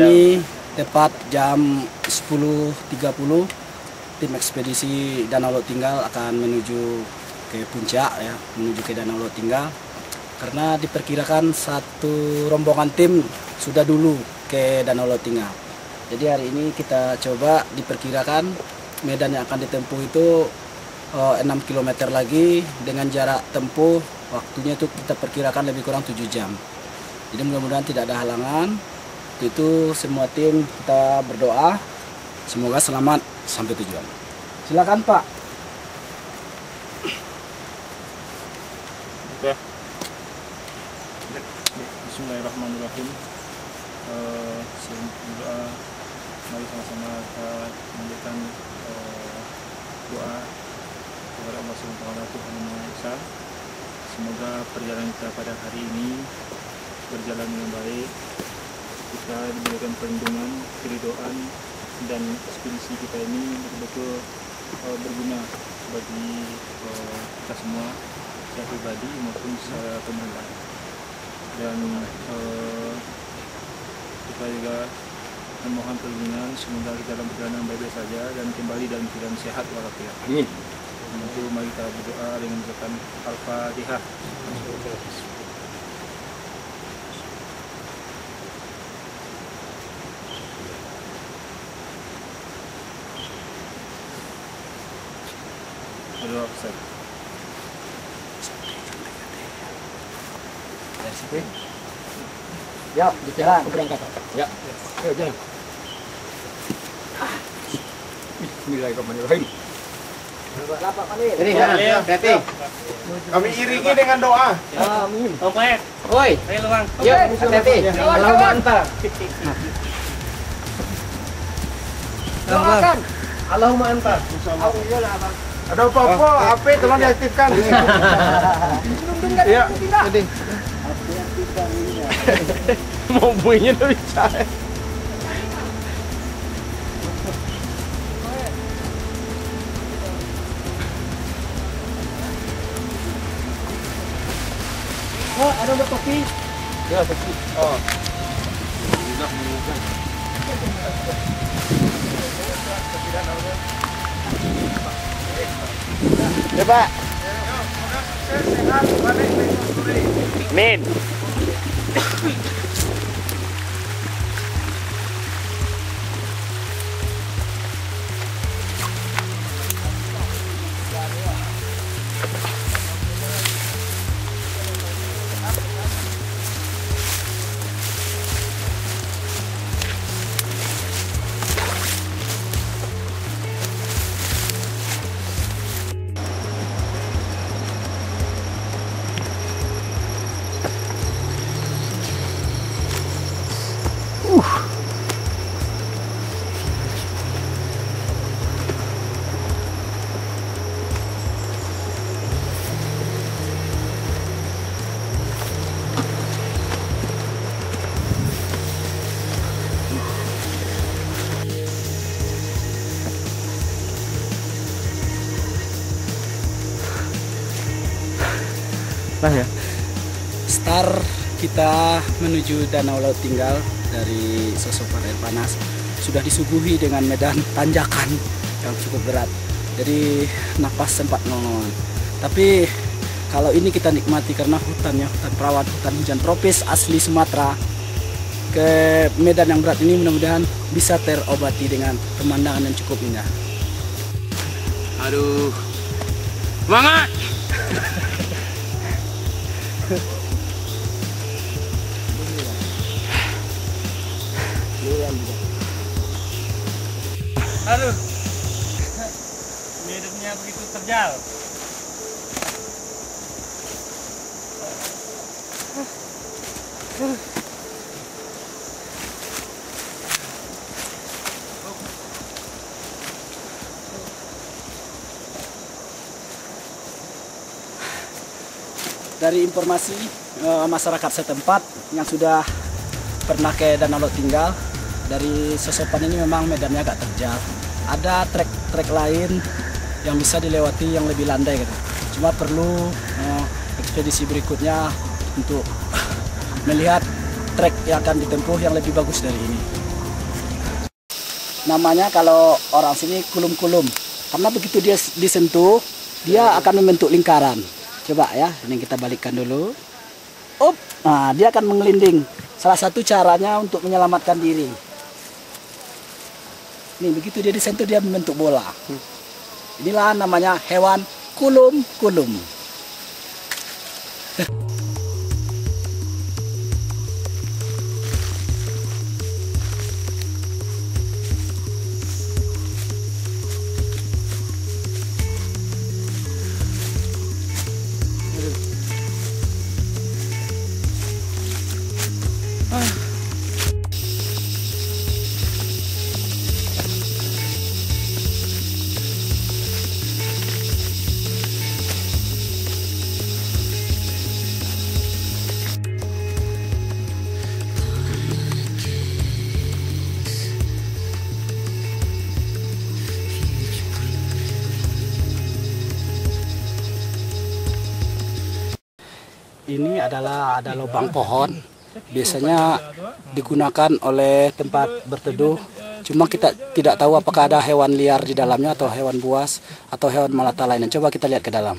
Ini tepat jam 10.30 tim ekspedisi Danau Lot Tinggal akan menuju ke puncak ya, menuju ke Danau Lot Tinggal karena diperkirakan satu rombongan tim sudah dulu ke Danau Lot Tinggal. Jadi hari ini kita coba diperkirakan medan yang akan ditempuh itu eh, 6 km lagi dengan jarak tempuh waktunya itu kita perkirakan lebih kurang 7 jam. Jadi mudah-mudahan tidak ada halangan. Untuk itu semua tim kita berdoa semoga selamat sampai tujuan. Silakan Pak. Oke. Bismillahirrahmanirrahim. Sebelum berdoa, mari sama-sama kita memberikan eh, doa kepada Allah Subhanahu wa taala Tuhan Yang Maha Esa. Semoga perjalanan kita pada hari ini berjalan dengan baik. Kita diberikan perlindungan, keridoan dan ekspedisi kita ini betul-betul eh, berguna bagi eh, kita semua secara pribadi maupun secara pemerintahan dan eh, kita juga memohon perlindungan semoga kita dalam perjalanan baik-baik saja dan kembali dalam keadaan sehat walafiat. Amin. Untuk mari kita berdoa dengan mengucapkan Al-Fatihah. Berdoa Ustaz. Ya, di jalan. berangkat. Ya. Ayo jalan. Bismillahirrahmanirrahim. Ini ya, hati. Kami iringi dengan doa. Amin. Oke. Woi. Ayo luang. Yuk, hati-hati. Allahumma anta. Doakan. Allahumma anta. Ada apa-apa, HP tolong diaktifkan. Iya, jadi. Mau bunyinya udah bisa. Oh, ada udah kopi. Ya, pasti. Oh. Ya, Pak. Min. Nah ya. Star kita menuju Danau Laut Tinggal dari Sosokan Air Panas sudah disuguhi dengan medan tanjakan yang cukup berat. Jadi napas sempat ngomong. Tapi kalau ini kita nikmati karena hutannya hutan perawan, hutan hujan tropis asli Sumatera. Ke medan yang berat ini mudah-mudahan bisa terobati dengan pemandangan yang cukup indah. Aduh. Semangat. Aduh. Hidupnya begitu terjal. Dari informasi eh, masyarakat setempat yang sudah pernah ke Danau Lot tinggal dari Sosopan ini memang medannya agak terjal. Ada trek-trek lain yang bisa dilewati yang lebih landai gitu. Cuma perlu eh, ekspedisi berikutnya untuk melihat trek yang akan ditempuh yang lebih bagus dari ini. Namanya kalau orang sini kulum-kulum. Karena begitu dia disentuh, dia akan membentuk lingkaran. Coba ya, ini kita balikkan dulu. Up, nah dia akan mengelinding. Salah satu caranya untuk menyelamatkan diri. Nih begitu dia disentuh dia membentuk bola. Inilah namanya hewan kulum-kulum. Ini adalah ada lubang pohon. Biasanya digunakan oleh tempat berteduh. Cuma kita tidak tahu apakah ada hewan liar di dalamnya atau hewan buas atau hewan melata lainnya. Coba kita lihat ke dalam.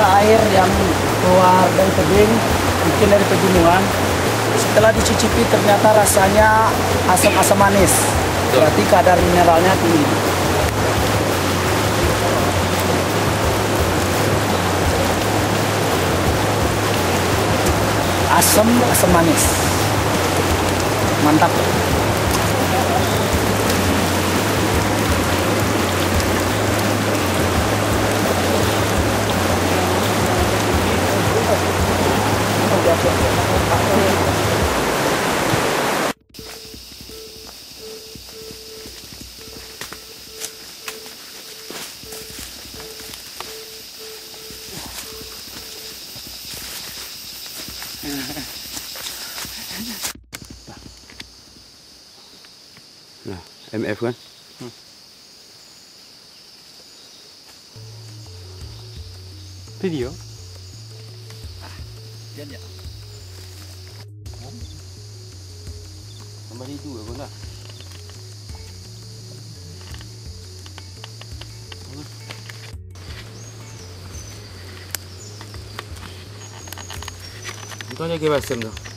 Ada air yang keluar dari tebing, mungkin dari pegunungan. Setelah dicicipi ternyata rasanya asam-asam manis. Berarti kadar mineralnya tinggi. asam asam manis mantap Nah, MF kan? Video? Tambah itu ya pun lah. Itu aja basem tu.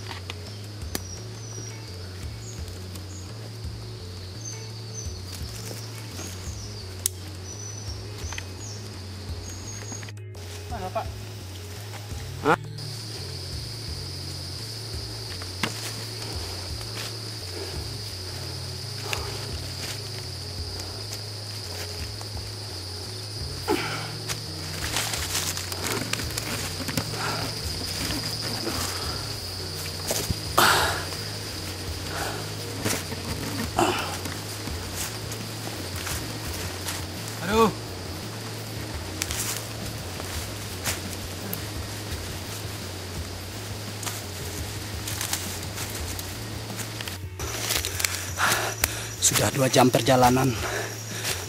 Sudah dua jam perjalanan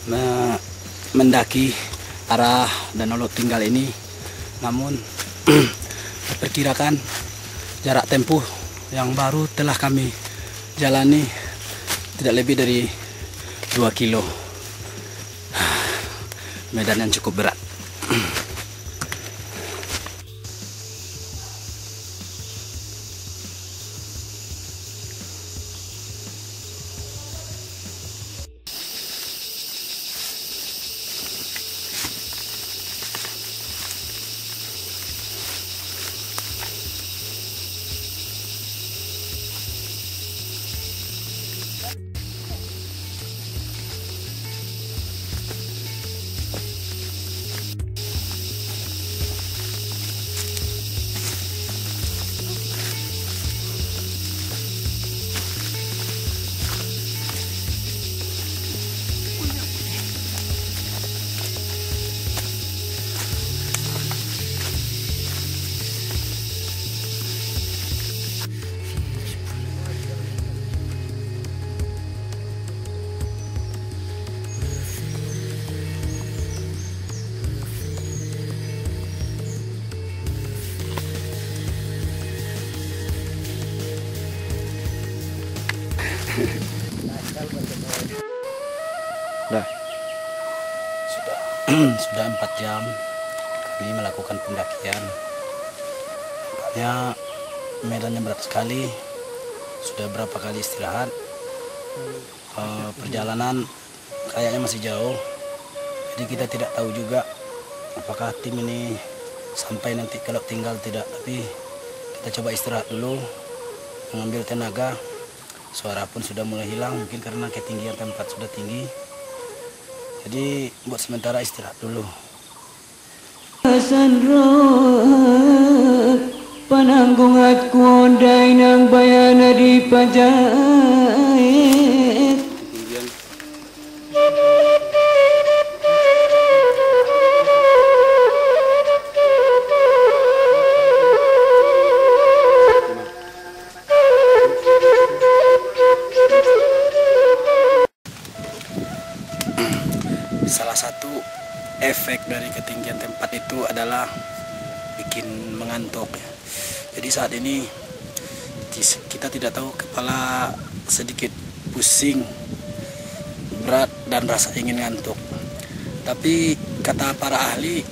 me- mendaki arah Danau Tinggal ini namun diperkirakan jarak tempuh yang baru telah kami jalani tidak lebih dari 2 kilo medan yang cukup berat. Sudah empat jam kami melakukan pendakian. Nampaknya medannya berat sekali. Sudah berapa kali istirahat. Eh, perjalanan kayaknya masih jauh. Jadi kita tidak tahu juga apakah tim ini sampai nanti kalau tinggal tidak. Tapi kita coba istirahat dulu, mengambil tenaga. Suara pun sudah mulai hilang, mungkin karena ketinggian tempat sudah tinggi. Jadi buat sementara istirahat dulu. Hasan Rod Panangkung at kuondai nang bayan di pajak adalah bikin mengantuk ya. Jadi saat ini kita tidak tahu kepala sedikit pusing, berat dan rasa ingin ngantuk. Tapi kata para ahli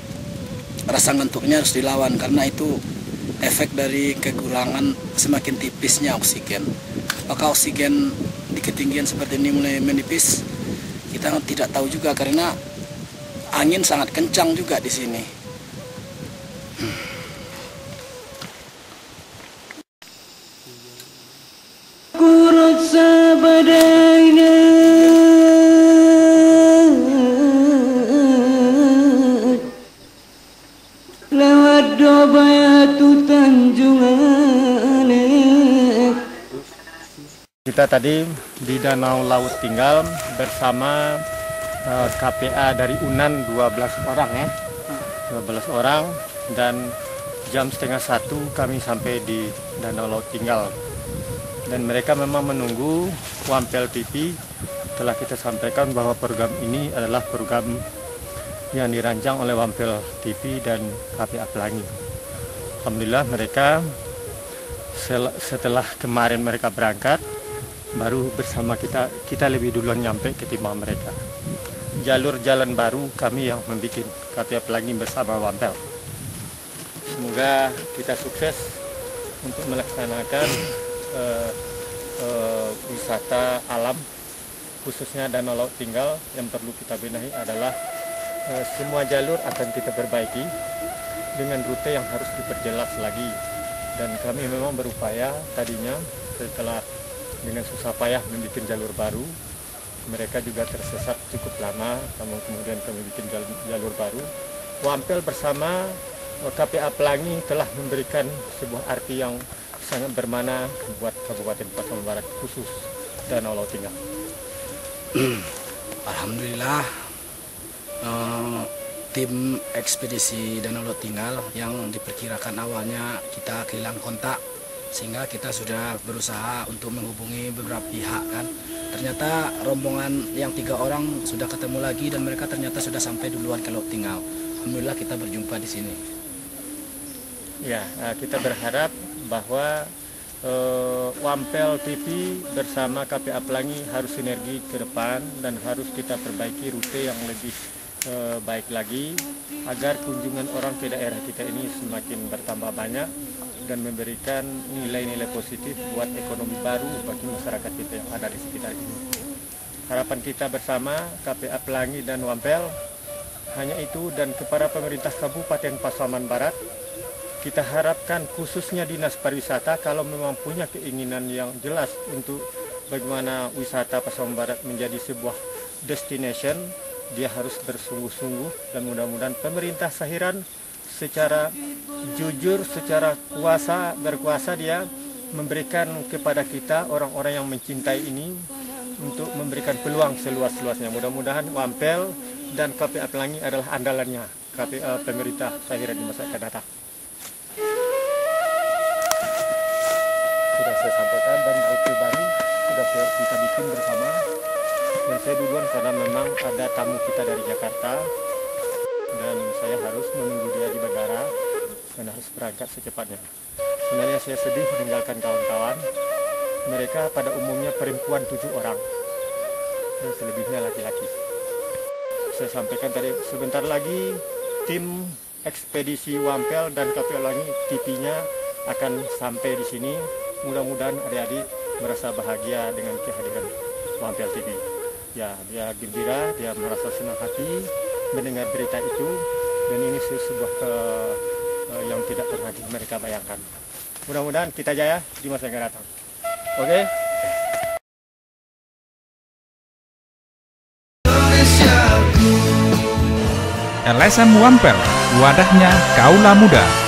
rasa ngantuknya harus dilawan karena itu efek dari kekurangan semakin tipisnya oksigen. Apakah oksigen di ketinggian seperti ini mulai menipis? Kita tidak tahu juga karena angin sangat kencang juga di sini. Kita tadi di Danau Laut Tinggal bersama eh, KPA dari Unan 12 orang ya. 12 orang dan jam setengah satu kami sampai di Danau Laut Tinggal. Dan mereka memang menunggu Wampel TV telah kita sampaikan bahwa program ini adalah program yang dirancang oleh Wampel TV dan KPA Pelangi. Alhamdulillah mereka setelah kemarin mereka berangkat baru bersama kita kita lebih duluan nyampe ketimbang mereka. Jalur jalan baru kami yang membuat KPA Pelangi bersama Wampel semoga kita sukses untuk melaksanakan eh, eh, wisata alam khususnya Danau Laut Tinggal yang perlu kita benahi adalah eh, semua jalur akan kita perbaiki dengan rute yang harus diperjelas lagi. Dan kami memang berupaya tadinya setelah dengan susah payah membuat jalur baru mereka juga tersesat cukup lama kemudian kami bikin jalur, baru Wampel bersama KPA Pelangi telah memberikan sebuah arti yang sangat bermana buat Kabupaten Pasaman Barat khusus Danau Laut Tinggal. Alhamdulillah eh, tim ekspedisi Danau Laut Tinggal yang diperkirakan awalnya kita kehilangan kontak sehingga kita sudah berusaha untuk menghubungi beberapa pihak kan. Ternyata rombongan yang tiga orang sudah ketemu lagi dan mereka ternyata sudah sampai duluan ke Laut Alhamdulillah kita berjumpa di sini. Ya, eh, kita berharap bahwa eh, Wampel TV bersama KPA Pelangi harus sinergi ke depan dan harus kita perbaiki rute yang lebih eh, baik lagi agar kunjungan orang ke daerah kita ini semakin bertambah banyak dan memberikan nilai-nilai positif buat ekonomi baru bagi masyarakat kita yang ada di sekitar ini. Harapan kita bersama KPA Pelangi dan Wampel hanya itu dan kepada pemerintah Kabupaten Pasaman Barat kita harapkan khususnya Dinas Pariwisata kalau memang punya keinginan yang jelas untuk bagaimana wisata Pasaman Barat menjadi sebuah destination dia harus bersungguh-sungguh dan mudah-mudahan pemerintah Sahiran secara jujur, secara kuasa berkuasa dia memberikan kepada kita orang-orang yang mencintai ini untuk memberikan peluang seluas-luasnya. Mudah-mudahan Wampel dan KPA Pelangi adalah andalannya KPA pemerintah Sahiran di masa akan datang. Sudah saya sampaikan dan rute baru sudah kita bikin bersama dan saya duluan karena memang ada tamu kita dari Jakarta saya harus menunggu dia di bandara dan harus berangkat secepatnya. Sebenarnya saya sedih meninggalkan kawan-kawan. Mereka pada umumnya perempuan tujuh orang dan selebihnya laki-laki. Saya sampaikan tadi sebentar lagi tim ekspedisi Wampel dan KPU Langi TV-nya akan sampai di sini. Mudah-mudahan adik-adik merasa bahagia dengan kehadiran Wampel TV ya dia gembira, dia merasa senang hati mendengar berita itu dan ini sebuah ke, uh, yang tidak pernah mereka bayangkan. Mudah-mudahan kita jaya di masa yang akan datang. Oke? Okay? LSM Wampel, wadahnya Kaula Muda.